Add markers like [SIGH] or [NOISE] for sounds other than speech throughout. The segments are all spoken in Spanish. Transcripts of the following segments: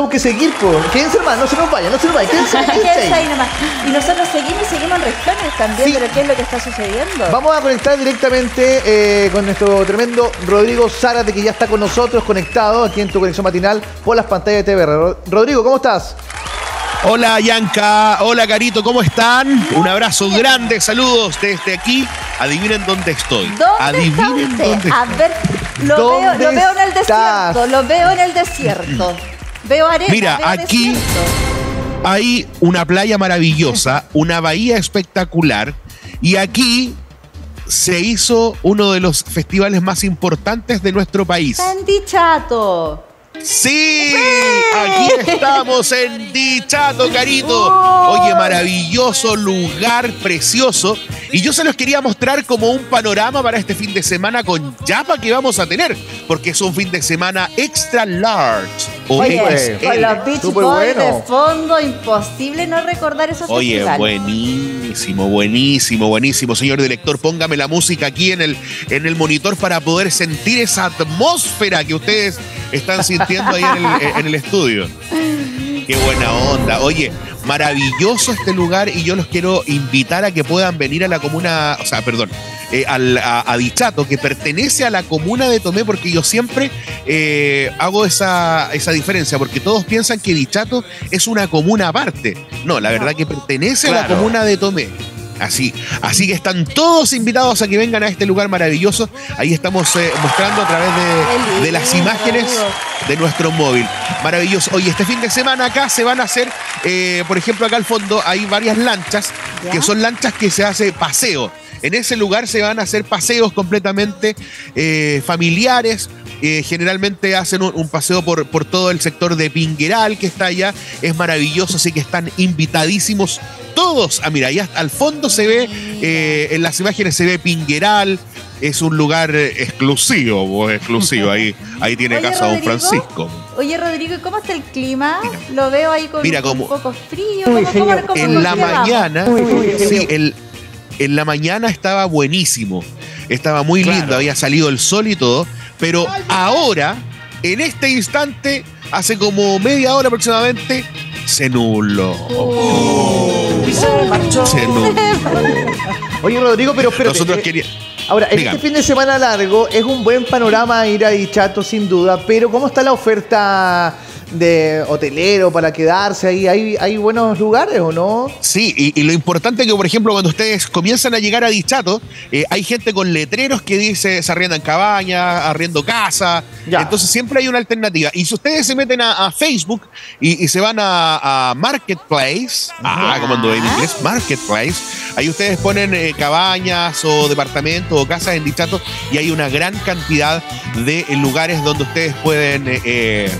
tenemos que seguir, pues. Quédense hermano, no se nos vayan, no se nos vayan, quédense, quédense Quédense ahí. ahí nomás. Y nosotros seguimos y seguimos en regiones también, Sí. pero ¿qué es lo que está sucediendo? Vamos a conectar directamente eh, con nuestro tremendo Rodrigo Zárate, que ya está con nosotros conectado aquí en tu conexión matinal por las pantallas de TVR. Ro- Rodrigo, ¿cómo estás? Hola Yanka, hola Carito, ¿cómo están? Un abrazo grande, saludos desde aquí. Adivinen dónde estoy. ¿Dónde Adivinen está usted? dónde A estoy. ver, lo ¿Dónde veo, lo veo en el desierto, lo veo en el desierto. Veo arena, Mira, veo aquí- desierto. Hay una playa maravillosa, una bahía espectacular y aquí se hizo uno de los festivales más importantes de nuestro país. En Dichato. Sí, aquí estamos en Dichato, Carito. Oye, maravilloso lugar, precioso. Y yo se los quería mostrar como un panorama para este fin de semana con Yapa que vamos a tener, porque es un fin de semana extra large. Oye, con los Beach Súper Boys bueno. de fondo, imposible no recordar esos Oye, festivales. buenísimo, buenísimo, buenísimo. Señor director, póngame la música aquí en el, en el monitor para poder sentir esa atmósfera que ustedes están sintiendo ahí en el, en el estudio. Qué buena onda. Oye, maravilloso este lugar y yo los quiero invitar a que puedan venir a la comuna, o sea, perdón, eh, al- a, a Dichato, que pertenece a la comuna de Tomé, porque yo siempre eh, hago esa, esa diferencia, porque todos piensan que Dichato es una comuna aparte. No, la verdad que pertenece a la comuna de Tomé. Así, así que están todos invitados a que vengan a este lugar maravilloso. Ahí estamos eh, mostrando a través de, de las imágenes de nuestro móvil. Maravilloso. Oye, este fin de semana acá se van a hacer, eh, por ejemplo, acá al fondo hay varias lanchas, que son lanchas que se hace paseo. En ese lugar se van a hacer paseos completamente eh, familiares. Eh, generalmente hacen un, un paseo por, por todo el sector de Pingueral que está allá. Es maravilloso, así que están invitadísimos todos. Ah, mira, allá al fondo se ve, eh, en las imágenes se ve Pingueral. Es un lugar exclusivo, exclusivo. Ahí, ahí tiene Oye, casa Don. Francisco. Oye, Rodrigo, ¿y cómo está el clima? Lo veo ahí con Mira un, cómo- poco frío. ¿Cómo, cómo- cómo en la mañana, sí, el- en la mañana estaba buenísimo, estaba muy Claro. lindo, había salido el sol y todo, pero ahora, en este instante, hace como media hora aproximadamente, se nubló. Se nubló. [LAUGHS] Oye, Rodrigo, pero espérate. Nosotros eh, queríamos. Ahora, en este fin de semana largo es un buen panorama ir a Dichato, sin duda, pero ¿cómo está la oferta de hotelero para quedarse ahí? ¿Hay, hay buenos lugares o no? Sí, y, y lo importante es que, por ejemplo, cuando ustedes comienzan a llegar a Dichato, eh, hay gente con letreros que dice se arriendan cabañas, arriendo casa. Ya. Entonces siempre hay una alternativa. Y si ustedes se meten a, a Facebook y, y se van a, a Marketplace, ah, como ando en inglés, Marketplace, ahí ustedes ponen eh, cabañas o departamentos o casas en Dichato y hay una gran cantidad de lugares donde ustedes pueden... eh,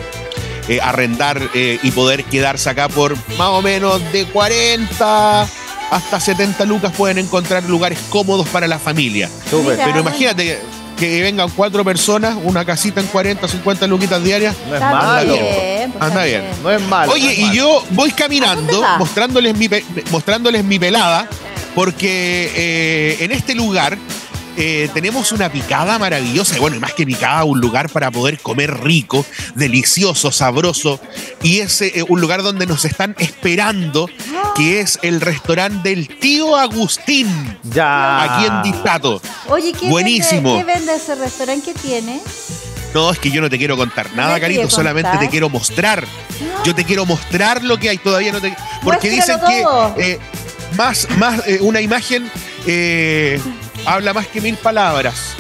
eh, arrendar eh, y poder quedarse acá por más o menos de 40 hasta 70 lucas pueden encontrar lugares cómodos para la familia. Pero imagínate que vengan cuatro personas, una casita en 40, 50 luquitas diarias. No es malo. bien, pues, Anda bien. No es malo. Oye, no es y yo voy ¿A caminando va? mostrándoles mi, mostrándoles mi pelada, porque eh, en este lugar eh, tenemos una picada maravillosa, y bueno, y más que picada, un lugar para poder comer rico, delicioso, sabroso, y es eh, un lugar donde nos están esperando, que es el restaurante del tío Agustín, Ya. aquí en Distato. Oye, ¿qué Buenísimo. Vende, ¿qué vende ese restaurante que tiene? No, es que yo no te quiero contar nada, Carito, solamente te quiero mostrar. [GASPS] Yo te quiero mostrar lo que hay, todavía no te... Porque dicen todo. que eh, más, más eh, una imagen eh, habla más que mil palabras.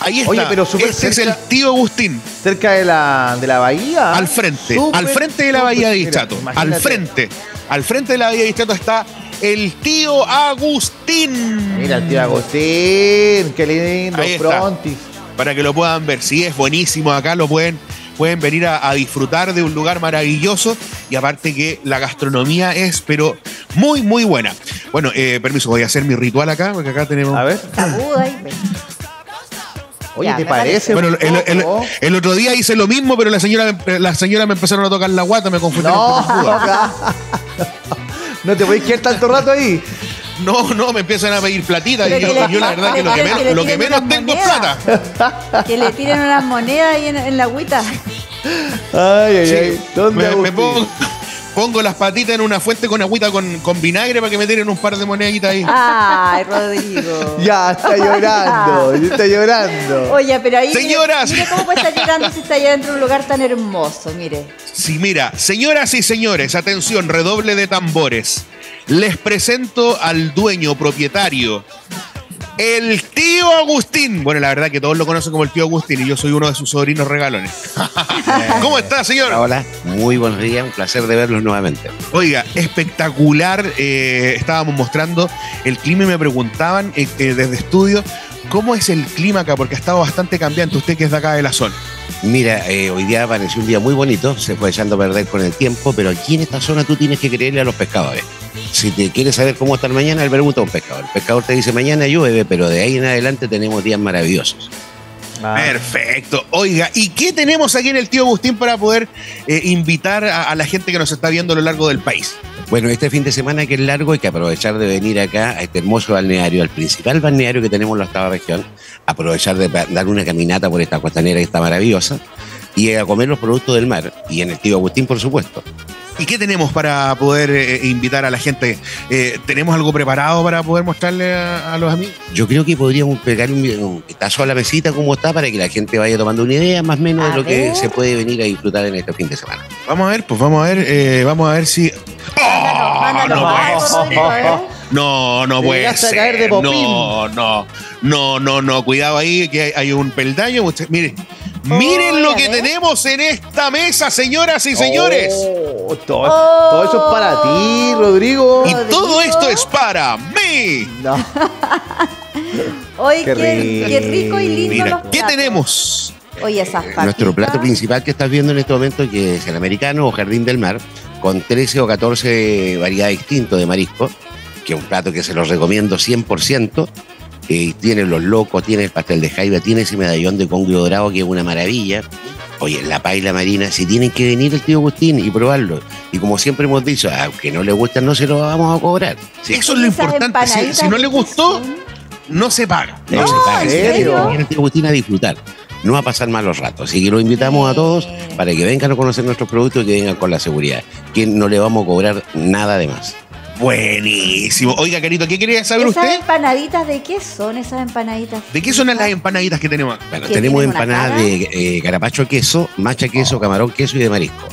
Ahí está. Oye, pero este es el tío Agustín, Cerca de la, de la bahía. al frente, al frente de la bahía de mira, al frente, al frente de la bahía de Dichato está el tío Agustín. Mira el tío Agustín, qué lindo, Ahí está. prontis. para que lo puedan ver. Sí, es buenísimo acá, lo pueden, pueden venir a, a disfrutar de un lugar maravilloso y aparte que la gastronomía es, pero muy, muy buena. Bueno, eh, permiso, voy a hacer mi ritual acá, porque acá tenemos... A ver. Aguda ahí. Oye, Ya, ¿te parece? Bueno, un el, el- poco? el otro día hice lo mismo, pero la señora, me- la señora me empezaron a tocar la guata, me confundieron No, con [LAUGHS] no te puedes quedar tanto rato ahí. No, no, me empiezan a pedir platita y yo, que le- yo la verdad que lo que, menos, lo que menos tengo es plata. Que le tiren unas monedas ahí en, en la agüita. Ay, ay, ay. ¿Dónde Me, pongo, pongo las patitas en una fuente con agüita con, con vinagre para que me tiren un par de moneditas ahí. Ay, Rodrigo. [LAUGHS] Ya, está llorando, ya [LAUGHS] está llorando. Oye, pero ahí. mire- Señoras. Mire, cómo puede estar llorando si está allá dentro de un lugar tan hermoso, mire. Sí, mira, señoras y señores, atención, redoble de tambores. Les presento al dueño propietario, el tío Agustín. Bueno, la verdad que todos lo conocen como el tío Agustín y yo soy uno de sus sobrinos regalones. [LAUGHS] ¿Cómo está, señor? Hola, muy buenos días, un placer de verlos nuevamente. Oiga, espectacular. eh, estábamos mostrando el clima y me preguntaban eh, eh, desde estudio cómo es el clima acá, porque ha estado bastante cambiante. Usted que es de acá de la zona. Mira, eh, hoy día apareció un día muy bonito, se fue echando a perder con el tiempo, pero aquí en esta zona tú tienes que creerle a los pescadores. Si te quieres saber cómo está el mañana, el pregunta a un pescador. El pescador te dice mañana llueve, pero de ahí en adelante tenemos días maravillosos. Ah, Perfecto. Oiga, ¿y qué tenemos aquí en el tío Agustín para poder eh, invitar a, a la gente que nos está viendo a lo largo del país? Bueno, este fin de semana que es largo hay que aprovechar de venir acá a este hermoso balneario, al principal balneario que tenemos en la octava región, aprovechar de dar una caminata por esta costanera que está maravillosa y a comer los productos del mar y en el tío Agustín, por supuesto. ¿Y qué tenemos para poder eh, invitar a la gente? Eh, ¿Tenemos algo preparado para poder mostrarle a, a los amigos? Yo creo que podríamos pegar un, un vistazo a la mesita como está para que la gente vaya tomando una idea más o menos A de lo que se puede venir a disfrutar en este fin de semana. Vamos a ver, pues vamos a ver, eh, vamos a ver si. ¡Oh! Mándalo, no, mándalo, puede Rodrigo, ser. no, no puede ser. caer de. No, no, no, no, no. Cuidado ahí, que hay, hay un peldaño. Usted- mire, miren Oh, lo que tenemos en esta mesa, señoras y señores. Oh, todo, todo eso es para ti, Rodrigo. Y Rodrigo. todo esto es para mí. No. [LAUGHS] Oye, Qué qué, qué rico y lindo Mira, los ¿qué tenemos? Oye, esas papitas. Nuestro plato principal que estás viendo en este momento, que es el americano o jardín del mar, con 13 o 14 variedades distintas de marisco, que es un plato que se los recomiendo 100%. Eh, tiene los locos, tiene el pastel de jaiba, tiene ese medallón de congrio dorado que es una maravilla. Oye, la paila marina, si tienen que venir el tío Agustín y probarlo. Y como siempre hemos dicho, aunque no le gustan, no se lo vamos a cobrar. Sí, Eso es lo importante. Si, no le gustó, no se paga. no, No, se paga. viene el tío Agustín a disfrutar. No va a pasar malos ratos. Así que lo invitamos a todos para que vengan a conocer nuestros productos y que vengan con la seguridad. Que no le vamos a cobrar nada de más. Buenísimo. Oiga, Carito, ¿qué quería saber ¿Esas usted? empanaditas de qué son esas empanaditas? ¿De qué son las empanaditas que tenemos? Bueno, ¿Que tenemos empanadas de eh, carapacho queso, macha queso, camarón queso y de marisco.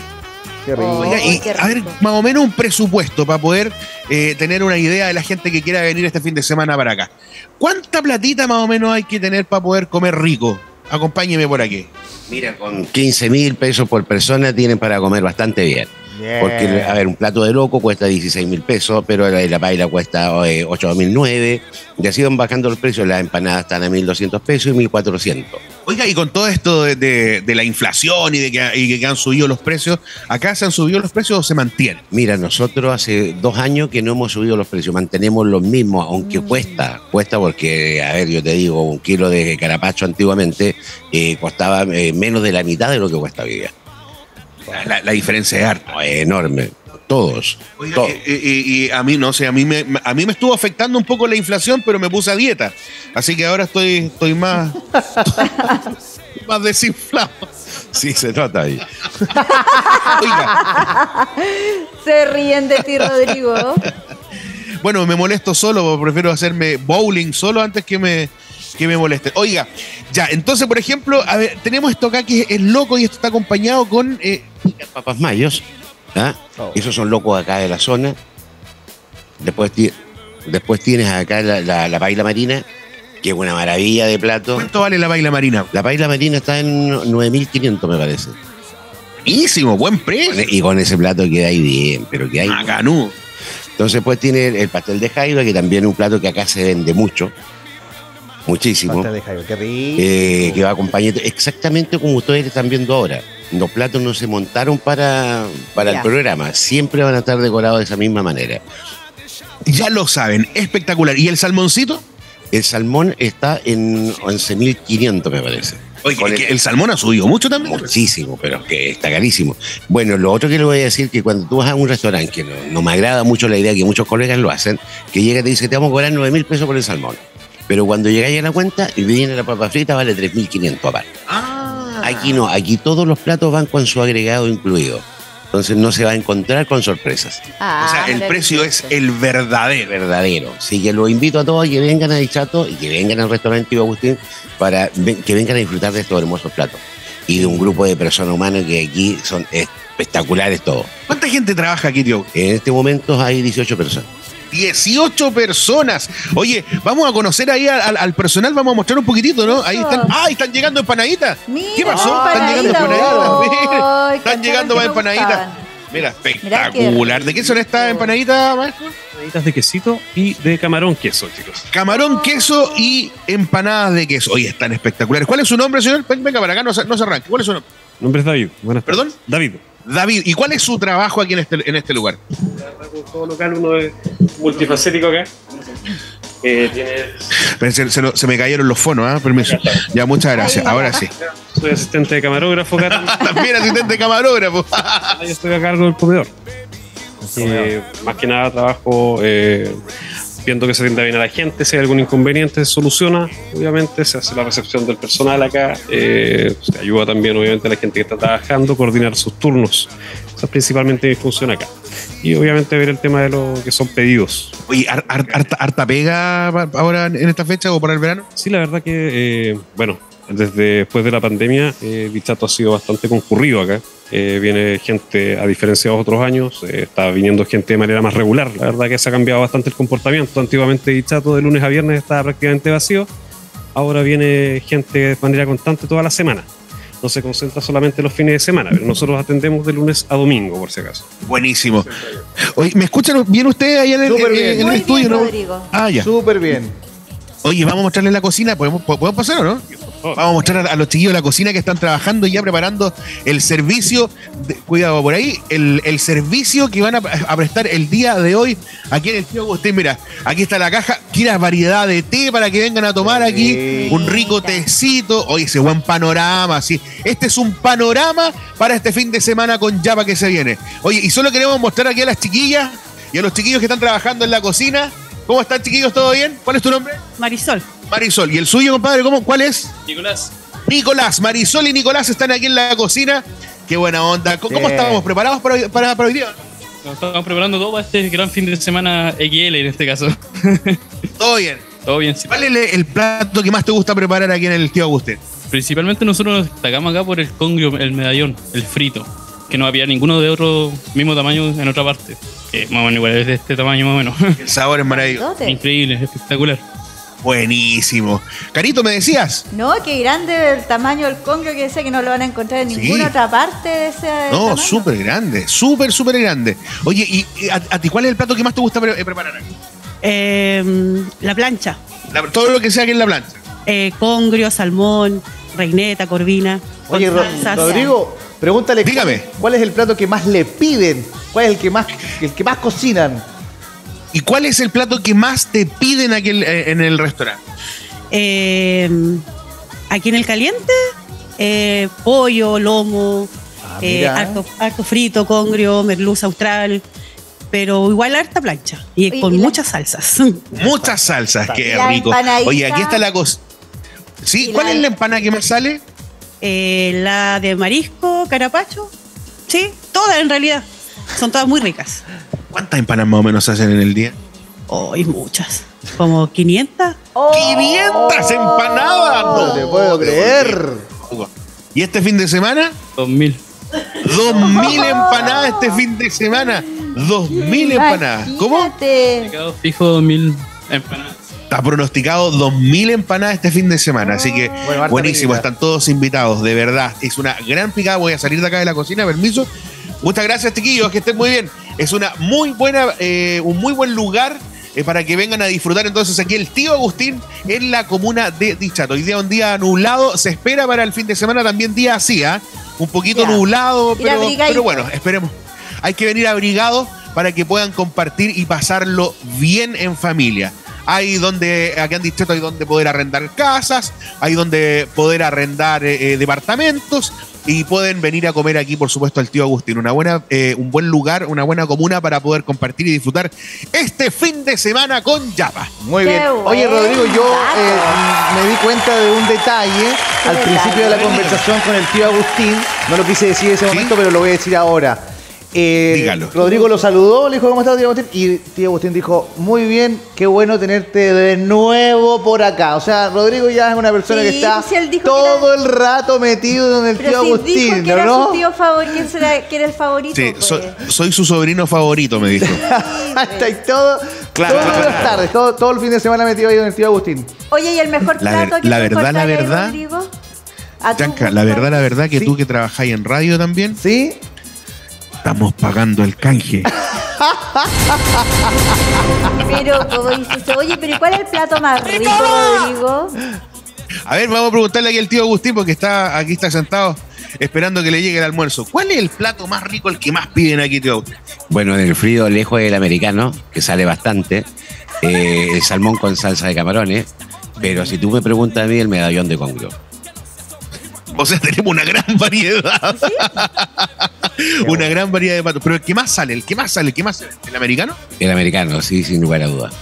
Qué rico. Oiga, y qué a ver, más o menos un presupuesto para poder eh, tener una idea de la gente que quiera venir este fin de semana para acá. ¿Cuánta platita más o menos hay que tener para poder comer rico? Acompáñeme por aquí. Mira, con 15 mil pesos por persona tienen para comer bastante bien. Bien. Porque, a ver, un plato de loco cuesta 16 mil pesos, pero la, la paila cuesta eh, 8 mil 9. Y así van bajando los precios. Las empanadas están a 1.200 pesos y 1.400. Oiga, y con todo esto de, de- de la inflación y de que, y que han subido los precios, ¿acá se han subido los precios o se mantienen? Mira, nosotros hace dos años que no hemos subido los precios, mantenemos los mismos, aunque cuesta, cuesta porque, a ver, yo te digo, un kilo de carapacho antiguamente eh, costaba eh, menos de la mitad de lo que cuesta hoy día. La, la diferencia harta. No, es enorme, todos. Oiga, todos. y, y- y a mí no sé, a mí me, a mí me estuvo afectando un poco la inflación, pero me puse a dieta. Así que ahora estoy, estoy más, [LAUGHS] más desinflado. Sí, se trata ahí. Oiga, Se ríen de ti, Rodrigo. bueno, me molesto solo, prefiero hacerme bowling solo antes que me, que me moleste. Oiga, ya, entonces, por ejemplo, a ver, tenemos esto acá que es loco y esto está acompañado con eh, Papas mayos, ¿ah? Oh. esos son locos acá de la zona. Después, ti- después tienes acá la, la, la paila marina, que es una maravilla de plato. ¿Cuánto vale la baila marina? La paila marina está en 9.500 me parece. Buenísimo, buen Con e- precio. Y con ese plato queda ahí bien, pero que hay. Macanudo. Entonces, pues tiene el, el pastel de jaiba, que también es un plato que acá se vende mucho, muchísimo, Pastel de Jairo, qué rico. eh, que va acompañado exactamente como ustedes están viendo ahora. Los platos no se montaron para, para el programa, siempre van a estar decorados de esa misma manera. Ya lo saben, espectacular. ¿Y el salmoncito? El salmón está en 11.500, me parece. Oye, Con el- el salmón ha subido mucho también. Muchísimo, pero es que está carísimo. Bueno, lo otro que le voy a decir que cuando tú vas a un restaurante, que no, no me agrada mucho la idea que muchos colegas lo hacen, que llega y te dice, te vamos a cobrar 9 mil pesos por el salmón. Pero cuando llegáis a la cuenta y viene la papa frita, vale 3.500 aparte. Ah, Aquí no, aquí todos los platos van con su agregado incluido. Entonces no se va a encontrar con sorpresas. Ah, o sea, el precio es el verdadero. Verdadero. Así que los invito a todos a que vengan a Dichato y que vengan al restaurante Tío Agustín para que vengan a disfrutar de estos hermosos platos. Y de un grupo de personas humanas que aquí son espectaculares todos. ¿Cuánta gente trabaja aquí, tío? En este momento hay 18 personas. 18 personas. Oye, vamos a conocer ahí al, al- al personal, vamos a mostrar un poquitito, ¿no? Ahí están. ¡Ah! están llegando empanaditas. Mira, ¿Qué pasó? Están llegando empanadita, empanaditas. Están llegando que más empanaditas. Mira, espectacular. qué ¿De qué son estas empanaditas, maestro? Empanaditas de quesito y de camarón queso, chicos. Camarón, queso y empanadas de queso. Oye, están espectaculares. ¿Cuál es su nombre, señor? Ven- Venga para acá, no se, no se arranque. ¿Cuál es su nombre? Mi nombre es David. Buenas tardes. ¿Perdón? David. David. ¿Y cuál es su trabajo aquí en este, en este lugar? Todo local, uno es multifacético acá. Eh, tiene, Se, se se me cayeron los fonos, ¿ah? Permiso. Ya, muchas gracias. Ahora sí. soy asistente de camarógrafo. [LAUGHS] También asistente camarógrafo. Yo estoy a cargo del comedor. Eh, más que nada trabajo eh, viendo que se atienda bien a la gente, si hay algún inconveniente se soluciona, obviamente, se hace la recepción del personal acá, eh, se ayuda también obviamente a la gente que está trabajando, coordinar sus turnos. Esa es principalmente mi función acá. Y obviamente ver el tema de lo que son pedidos. Oye, har- har- harta, harta pega ahora en esta fecha o para el verano? Sí, la verdad que, eh, bueno, desde después de la pandemia, eh, Bichato ha sido bastante concurrido acá. Eh, viene gente, a diferencia de otros años, eh, está viniendo gente de manera más regular. La verdad que se ha cambiado bastante el comportamiento. Antiguamente Bichato de lunes a viernes estaba prácticamente vacío. Ahora viene gente de manera constante toda la semana. No se concentra solamente los fines de semana, pero nosotros atendemos de lunes a domingo, por si acaso. Buenísimo. Oye, ¿me escuchan bien ustedes ahí en el, Súper en- bien. en el Muy estudio, bien, no? Rodrigo. Ah, ya. Súper bien. Oye, vamos a mostrarles la cocina. ¿Podemos, ¿Podemos pasar o no? Vamos a mostrar a, los chiquillos de la cocina que están trabajando y ya preparando el servicio. de- cuidado por ahí. El, el servicio que van a, a prestar el día de hoy aquí en el tío Agustín. Mira, aquí está la caja. Quiera variedad de té para que vengan a tomar aquí. Sí. Un rico tecito. Oye, ese buen panorama. Sí. Este es un panorama para este fin de semana con Yapa que se viene. Oye, y solo queremos mostrar aquí a las chiquillas y a los chiquillos que están trabajando en la cocina. ¿Cómo están, chiquillos? ¿Todo bien? ¿Cuál es tu nombre? Marisol. Marisol. ¿Y el suyo, compadre? ¿Cómo? ¿Cuál es? Nicolás. Nicolás. Marisol y Nicolás están aquí en la cocina. Qué buena onda. ¿Cómo, estábamos? ¿Preparados para, hoy- para, para hoy día? Nos estamos preparando todo para este gran fin de semana XL en este caso. [LAUGHS] Todo bien. todo bien. sí. ¿Cuál es el, el plato que más te gusta preparar aquí en el tío Agustín? Principalmente nosotros nos destacamos acá por el congrio, el medallón, el frito. Que no había ninguno de otro mismo tamaño en otra parte. Que más o menos igual es de este tamaño más o menos. El sabor es maravilloso. ¿Dónde? Increíble, espectacular. Buenísimo. Carito, ¿me decías? No, qué grande el tamaño del congrio que dice que no lo van a encontrar en Sí. ninguna otra parte de ese No, súper grande. Súper, súper grande. Oye, ¿y y a, a ti cuál es el plato que más te gusta pre- eh, preparar aquí? Eh, la plancha. La- todo lo que sea aquí en la plancha. Eh, congrio, salmón, reineta, corvina. Oye, Ro-. Rodrigo, pregúntale Dígame. cuál es el plato que más le piden, cuál es el que más, el que más cocinan. ¿Y cuál es el plato que más te piden aquí en, eh, el restaurante? Eh, aquí en el caliente, eh, pollo, lomo, Ah, eh, harto, harto frito, congrio, merluza austral. Pero igual harta plancha y Oye, con y la- muchas salsas. [LAUGHS] Muchas salsas, qué La rico. Oye, aquí está la cosa. ¿Sí? ¿Cuál la- es la empanada que más sale? Eh, la de marisco, carapacho. Sí, todas en realidad. Son todas muy ricas. ¿Cuántas empanadas más o menos se hacen en el día? Hoy muchas. Como 500. Oh, ¡500 empanadas! No te puedo creer. ¿Y este fin de semana? 2000. 2.000 empanadas este fin de semana. 2.000 empanadas. ¿Cómo? Quedado fijo 2000 empanadas. Está pronosticado 2.000 empanadas este fin de semana. Así que Bueno, buenísimo. Están todos invitados, de verdad. Es una gran picada. Voy a salir de acá de la cocina, permiso. Muchas gracias, chiquillos. Que estén muy bien. Es una muy buena, eh, un muy buen lugar eh, para que vengan a disfrutar entonces aquí el tío Agustín en la comuna de Dichato. Hoy día un día nublado, se espera para el fin de semana también día así, ¿ah? un poquito nublado, pero, pero bueno, esperemos. Hay que venir abrigados para que puedan compartir y pasarlo bien en familia. Hay donde, acá en Distrito hay donde poder arrendar casas, hay donde poder arrendar eh, eh, departamentos y pueden venir a comer aquí, por supuesto, al tío Agustín. Una buena, eh, un buen lugar, una buena comuna para poder compartir y disfrutar este fin de semana con Yapa. Muy Qué bien. Oye, Rodrigo, yo eh, me di cuenta de un detalle ¿Qué al principio de la conversación con el tío Agustín. No lo quise decir en ese ¿Sí? momento, pero lo voy a decir ahora. Eh, Dígalo. Rodrigo lo saludó, le dijo, ¿cómo estás, tío Agustín? Y tío Agustín dijo, muy bien, qué bueno tenerte de nuevo por acá. O sea, Rodrigo ya es una persona Sí, que está pues si todo el rato metido en el tío si Agustín, dijo que era ¿no? su tío favorito, ¿quién será que era el favorito? Sí, pues? soy, soy su sobrino favorito, me dijo. [LAUGHS] Está ahí todo, Claro, todas claro. las tardes, todo, todo el fin de semana metido ahí en el tío Agustín. Oye, ¿y el mejor La ver- plato que la verdad, la verdad, Rodrigo? ¿A tu Chanca, la verdad, la verdad que Sí. tú que trabajáis en radio también, ¿Sí? Estamos pagando el canje. Pero, como dices, oye, pero ¿y cuál es el plato más rico, Rodrigo? A ver, vamos a preguntarle aquí al tío Agustín, porque está aquí está sentado esperando que le llegue el almuerzo. ¿Cuál es el plato más rico, el que más piden aquí, tío Agustín? Bueno, en el frío lejos del americano, que sale bastante, eh, el salmón con salsa de camarones, pero si tú me preguntas a mí, el medallón de congrio. O sea, tenemos una gran variedad. [LAUGHS] una gran variedad de platos. Pero el que más sale, el que más sale, el que más sale, ¿el americano? El americano, sí, sin lugar a dudas.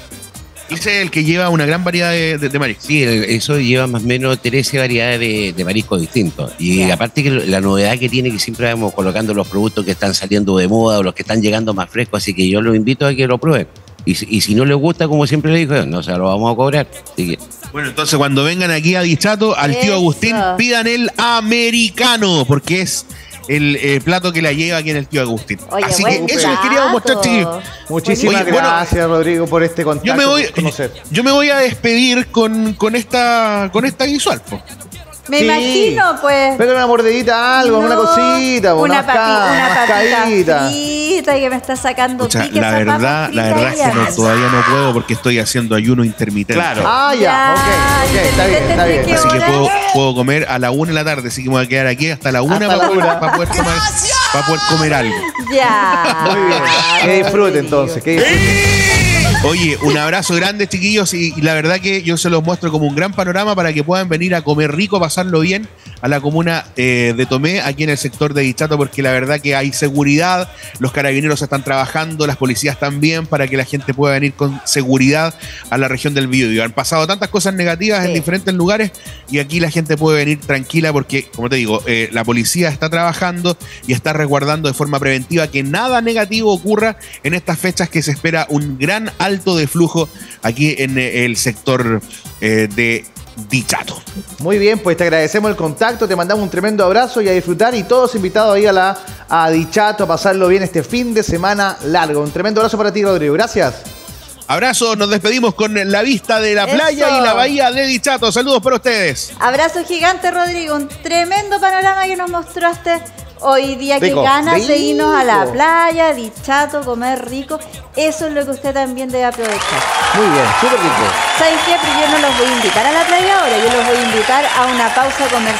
Ese es el que lleva una gran variedad de, de, de mariscos. Sí, el- eso lleva más o menos 13 variedades de, de mariscos distintos. Y aparte que la novedad que tiene que siempre vamos colocando los productos que están saliendo de moda o los que están llegando más frescos, así que yo los invito a que lo prueben. Y, si- y si no les gusta, como siempre le digo, no se lo vamos a cobrar. Así que Bueno, entonces cuando vengan aquí a Dichato, al tío. Agustín, pidan el americano, porque es el eh, plato que la lleva aquí en el tío Agustín. Oye, Así que eso les queríamos mostrar, chiquillos. Muchísimas Oye, bueno, gracias, Rodrigo, por este contacto. Yo me voy, [LAUGHS] yo me voy a despedir con, con esta con esta visual. po. Me Sí. imagino, pues. Pégale una mordidita, algo, una cosita, una, una, papi- una papita frita y que me está sacando pique la verdad, la verdad es que no, todavía no puedo porque estoy haciendo ayuno intermitente. Claro. Ah, ya, Ya, ok, ok, está bien, está bien. ¿qué Así que puedo, puedo comer a la una de la tarde, así que me voy a quedar aquí hasta la una Hasta para, la poder, una. para poder comer, para poder comer algo. Ya. Muy bien. Que disfrute Rodrigo. entonces, que disfrute. Oye, un abrazo grande, chiquillos, y, la verdad que yo se los muestro como un gran panorama para que puedan venir a comer rico, pasarlo bien a la comuna eh, de Tomé, aquí en el sector de Dichato, porque la verdad que hay seguridad, los carabineros están trabajando, las policías también, para que la gente pueda venir con seguridad a la región del Biobío. Han pasado tantas cosas negativas en diferentes lugares y aquí la gente puede venir tranquila porque, como te digo, eh, la policía está trabajando y está resguardando de forma preventiva que nada negativo ocurra en estas fechas que se espera un gran alto de flujo aquí en eh, el sector eh, de Dichato. Muy bien, pues te agradecemos el contacto, te mandamos un tremendo abrazo y a disfrutar y todos invitados ahí a la a Dichato a pasarlo bien este fin de semana largo. Un tremendo abrazo para ti, Rodrigo. Gracias. Abrazo, nos despedimos con la vista de la playa y la bahía de Dichato. Saludos para ustedes. Abrazo gigante, Rodrigo. Un tremendo panorama que nos mostraste hoy día. Rico, que ganas de irnos a la rico. playa, dichato, comer rico. Eso es lo que usted también debe aprovechar. Muy bien, súper rico. ¿Saben qué? Pero yo no los voy a invitar a la playa ahora. Yo los voy a invitar a una pausa comercial.